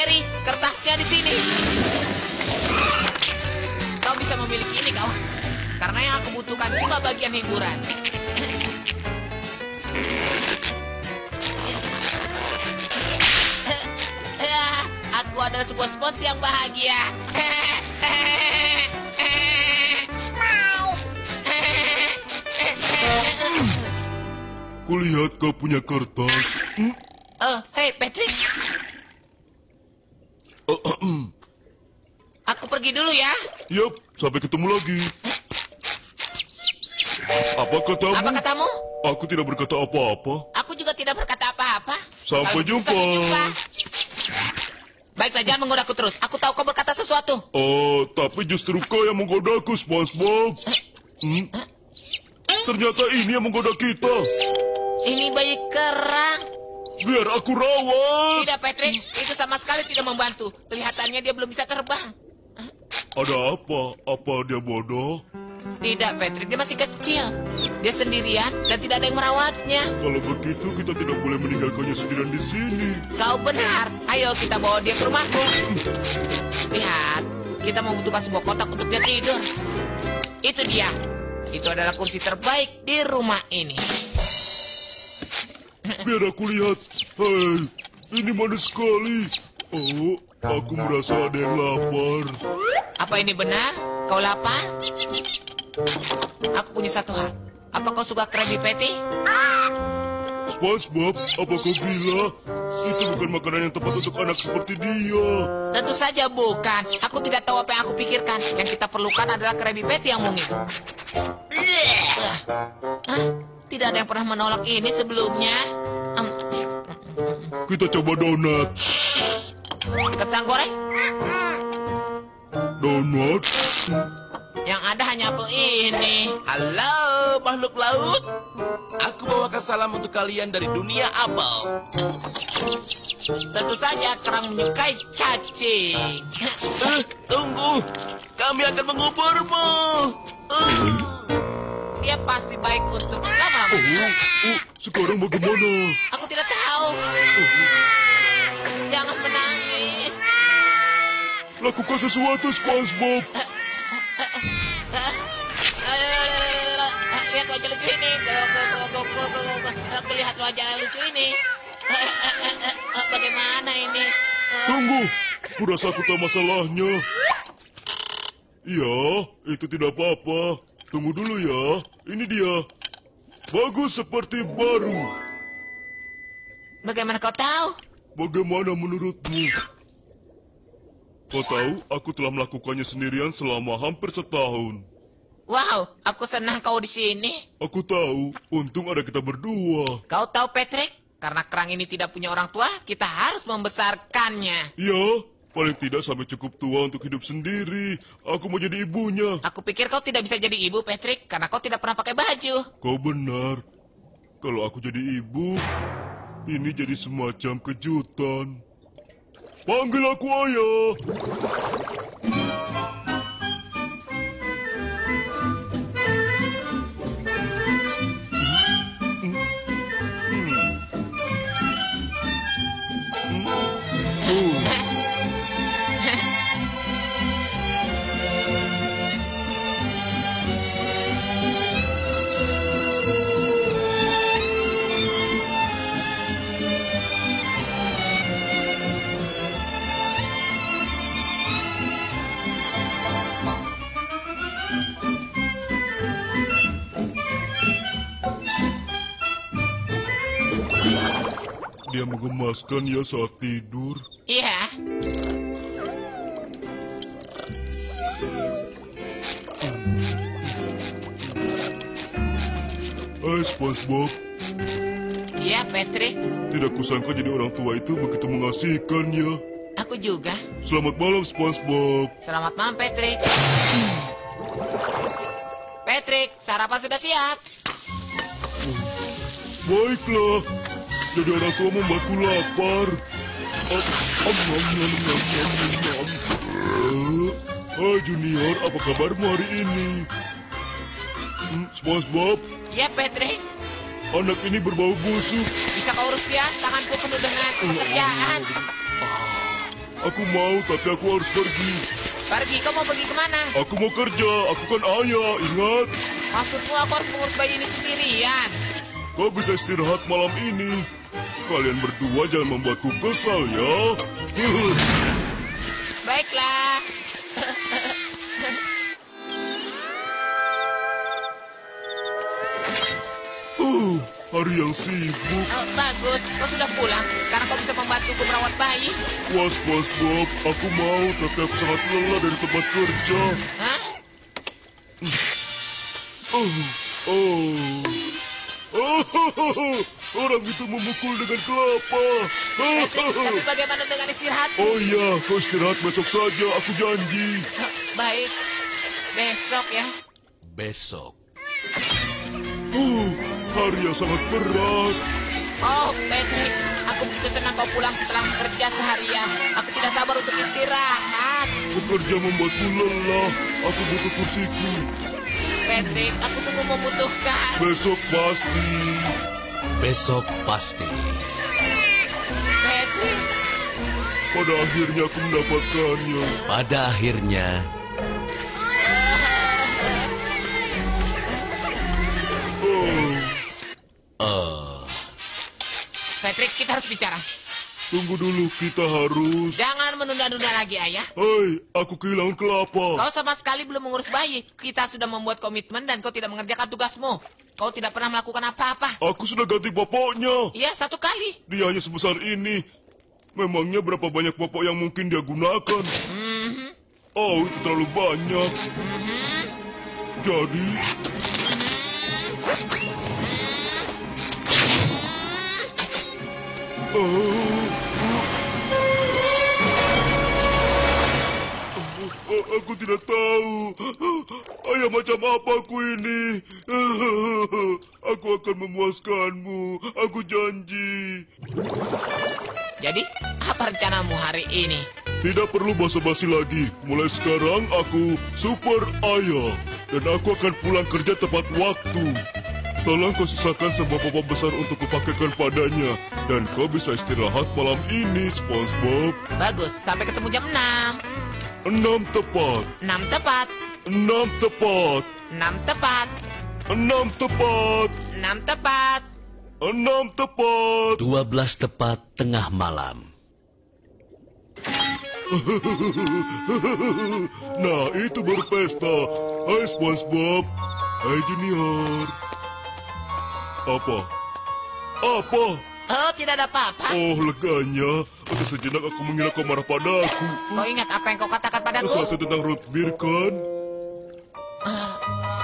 Jerry, kertasnya di sini. Kau bisa memiliki ini, kawan. Karena yang aku butuhkan cuma bagian hiburan. Aku adalah sebuah spons yang bahagia. Kulihat kau punya kertas. Oh, hey Patrick. Aku pergi dulu ya. Yap, sampai ketemu lagi. Apa katamu? Apa katamu? Aku tidak berkata apa-apa. Aku juga tidak berkata apa-apa. Sampai jumpa. Sampai jumpa. Baiklah, jangan menggodaku terus. Aku tahu kau berkata sesuatu. Oh, tapi justru kau yang menggodaku, SpongeBob. Hmm? Ternyata ini yang menggoda kita. Ini bayi kerang. Biar aku rawat. Tidak, Patrick. Itu sama sekali tidak membantu. Kelihatannya dia belum bisa terbang. Ada apa? Apa dia bodoh? Tidak, Patrick. Dia masih kecil. Dia sendirian dan tidak ada yang merawatnya. Kalau begitu kita tidak boleh meninggalkannya sendirian di sini. Kau benar. Ayo kita bawa dia ke rumahku. Lihat, kita membutuhkan sebuah kotak untuk dia tidur. Itu dia. Itu adalah kursi terbaik di rumah ini. Biar aku lihat. Hei, ini manis sekali. Oh, aku merasa ada yang lapar. Apa ini benar? Kau lapar? Aku punya satu hal. Apa kau suka Krabby Patty? SpongeBob, apa kau gila? Itu bukan makanan yang tepat untuk anak seperti dia. Tentu saja bukan. Aku tidak tahu apa yang aku pikirkan. Yang kita perlukan adalah Krabby Patty yang mungil. Hah? Tidak ada yang pernah menolak ini sebelumnya. Kita coba donat. kentang goreng? Donat? Yang ada hanya apel ini. Halo, makhluk laut. Aku bawakan salam untuk kalian dari dunia apel. Tentu saja kerang menyukai cacing. Tunggu, kami akan menguburmu. Eh, Dia pasti baik untuk lama-lama. Oh, sekarang bagaimana? Aku tidak tahu. Lakukan sesuatu, SpongeBob. Lihat wajah lucu ini. Lihat wajah lucu ini. Bagaimana ini? Tunggu, kurasa aku tahu masalahnya. Ya, itu tidak apa-apa. Tunggu dulu ya. Ini dia. Bagus seperti baru. Bagaimana kau tahu? Bagaimana menurutmu? Kau tahu, aku telah melakukannya sendirian selama hampir setahun. Wow, aku senang kau di sini. Aku tahu, untung ada kita berdua. Kau tahu Patrick? Karena kerang ini tidak punya orang tua, kita harus membesarkannya. Ya, paling tidak sampai cukup tua untuk hidup sendiri. Aku mau jadi ibunya. Aku pikir kau tidak bisa jadi ibu, Patrick, karena kau tidak pernah pakai baju. Kau benar. Kalau aku jadi ibu, ini jadi semacam kejutan. Panggil aku ayah. Dia mengemaskan ya saat tidur. Iya, Hai SpongeBob, iya Patrick. tidak kusangka jadi orang tua itu begitu mengasihkan ya. Aku juga. Selamat malam SpongeBob. Selamat malam, Patrick. Patrick, sarapan sudah siap. Baiklah, jadi orang tua membuatku lapar. Om, om, nom. Eh, Hai Junior, apa kabarmu hari ini? Hmm, SpongeBob, Iya, Patrick. anak ini berbau busuk. Bisa kau urus dia? Tanganku penuh dengan pekerjaan. Aku mau, tapi aku harus pergi. Pergi, kau mau pergi ke mana? Aku mau kerja, aku kan ayah, ingat? Maksudmu aku harus mengurus bayi ini sendirian? Kau bisa istirahat malam ini. Kalian berdua jangan membuatku kesal ya. Baiklah. Uh, hari yang sibuk. Oh, bagus, kau sudah pulang. Sekarang kau bisa membantuku merawat bayi. Was, was, Bob. Aku mau, tapi aku sangat lelah dari tempat kerja. Hah? Oh, oh. Oh, orang itu memukul dengan kelapa. Patrick, tapi bagaimana dengan istirahat? Oh iya, kau istirahat besok saja, aku janji. Baik, besok ya. Besok. Uh, hari yang sangat berat. Oh, Patrick, aku begitu senang kau pulang setelah bekerja seharian. Aku tidak sabar untuk istirahat. Bekerja membuatku lelah. Aku butuh kursiku. Patrick, aku sungguh membutuhkan. Besok pasti. Besok pasti. Patrick, Pada akhirnya aku mendapatkannya. Pada akhirnya, Oh, Patrick, kita harus bicara. Tunggu dulu, kita harus... Jangan menunda-nunda lagi, ayah. Hei, aku kehilangan kelapa. Kau sama sekali belum mengurus bayi. Kita sudah membuat komitmen dan kau tidak mengerjakan tugasmu. Kau tidak pernah melakukan apa-apa. Aku sudah ganti popoknya. Iya, satu kali. Dia hanya sebesar ini. Memangnya berapa banyak popok yang mungkin dia gunakan? Oh, itu terlalu banyak. Jadi... Oh, aku tidak tahu. Ayah macam apa aku ini? Aku akan memuaskanmu. Aku janji. Jadi, apa rencanamu hari ini? Tidak perlu basa-basi lagi. Mulai sekarang aku super ayah. Dan aku akan pulang kerja tepat waktu. Tolong kau sisakan sebuah popok besar untuk kupakaikan padanya. Dan kau bisa istirahat malam ini, SpongeBob. Bagus, sampai ketemu jam 6. Enam tepat. 6 tepat. Enam tepat. 6 tepat. Enam tepat. 6 tepat. Enam tepat. 12 tepat tengah malam. Nah, itu baru pesta. Hai SpongeBob. Hai Junior. Apa? Apa? Oh, tidak ada apa-apa. Oh, leganya. Untuk sejenak aku mengira kau marah padaku. Kau ingat apa yang kau katakan Sesuatu padaku? tentang root beer, kan? Ah,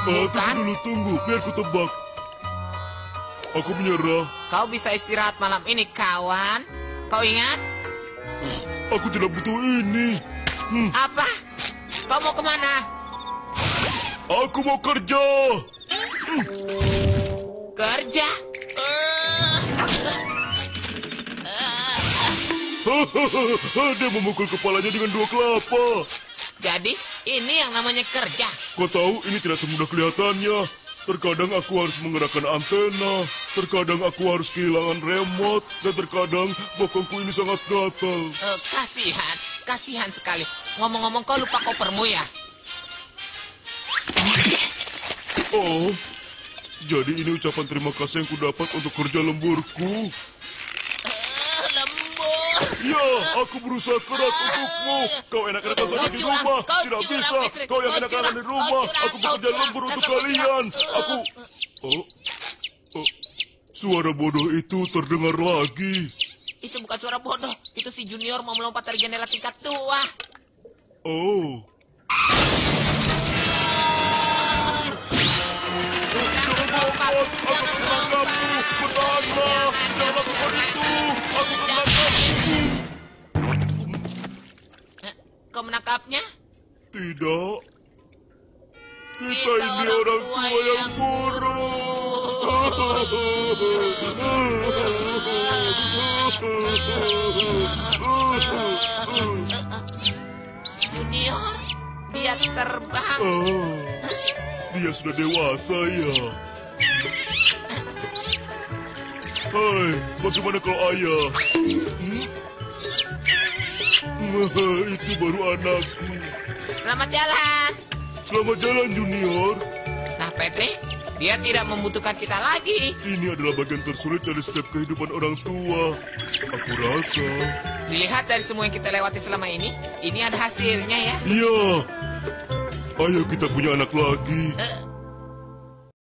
tunggu dulu, tunggu. Biar ku tebak. Aku menyerah. Kau bisa istirahat malam ini, kawan. Kau ingat? Aku tidak butuh ini. Apa? Kau mau ke mana? Aku mau kerja. Kerja? Dia memukul kepalanya dengan dua kelapa. Jadi, ini yang namanya kerja. Kau tahu ini tidak semudah kelihatannya. Terkadang aku harus menggerakkan antena, terkadang aku harus kehilangan remote, dan terkadang bokongku ini sangat gatal. Eh, kasihan, kasihan sekali. Ngomong-ngomong, kau lupa kopermu ya? Oh, jadi ini ucapan terima kasih yang kudapat untuk kerja lemburku. Eh. Ya, aku berusaha keras untukmu. Kau enak-enakan saja di rumah. Tidak bisa. Kau yang enak-enakan di rumah. Aku bekerja lembur untuk kalian. curang. Aku... Oh. Oh. Suara bodoh itu terdengar lagi. Itu bukan suara bodoh. Itu si Junior mau melompat dari jendela tingkat tua. Oh. Jangan lompat. Jangan Ini orang tua yang buruk. Junior, dia terbang. Dia sudah dewasa ya. Hai, bagaimana kalau ayah? Hmm? Itu baru anakku. Selamat jalan. Selamat jalan Junior. Nah, Patrick, dia tidak membutuhkan kita lagi. Ini adalah bagian tersulit dari setiap kehidupan orang tua. Aku rasa. Dilihat dari semua yang kita lewati selama ini, ini ada hasilnya ya. Iya. Ayo kita punya anak lagi. Eh,